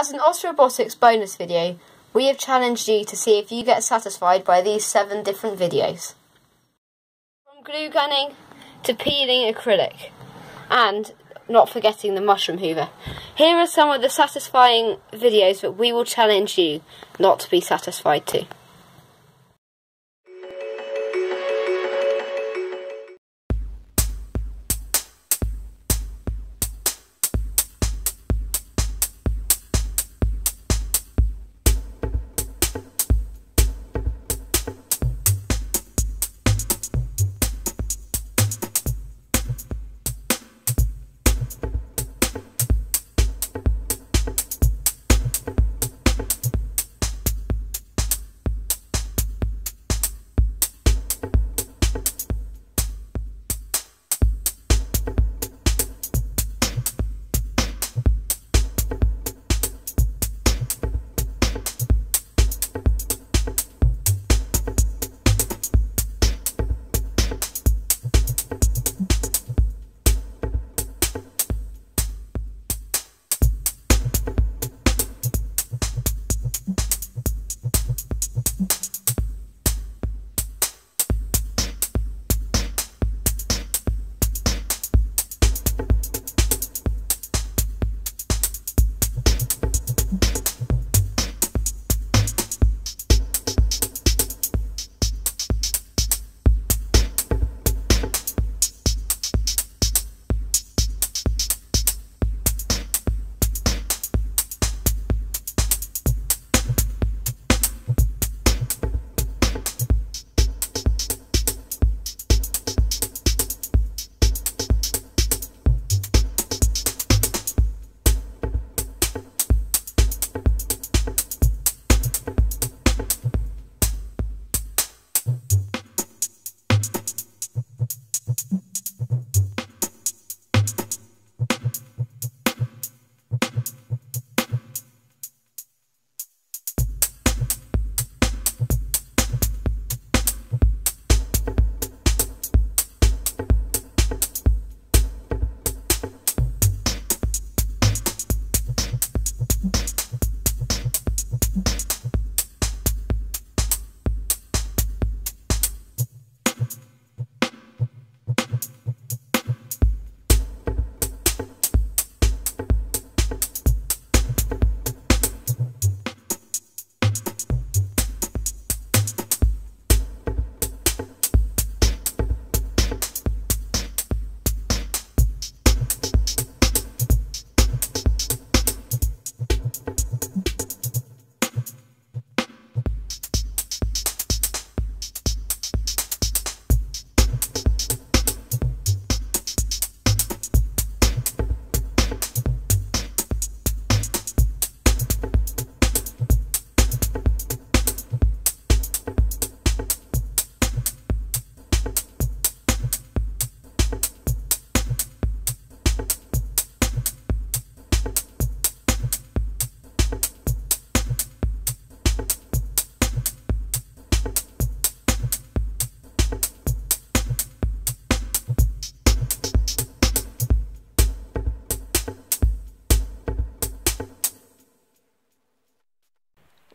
As an Otter Robotics bonus video, we have challenged you to see if you get satisfied by these seven different videos. From glue gunning to peeling acrylic and not forgetting the mushroom hoover. Here are some of the satisfying videos that we will challenge you not to be satisfied to.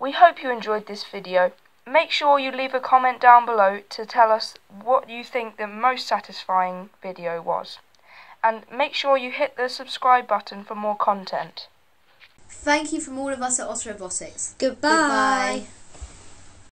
We hope you enjoyed this video. Make sure you leave a comment down below to tell us what you think the most satisfying video was. And make sure you hit the subscribe button for more content. Thank you from all of us at Otter Robotics. Goodbye. Goodbye.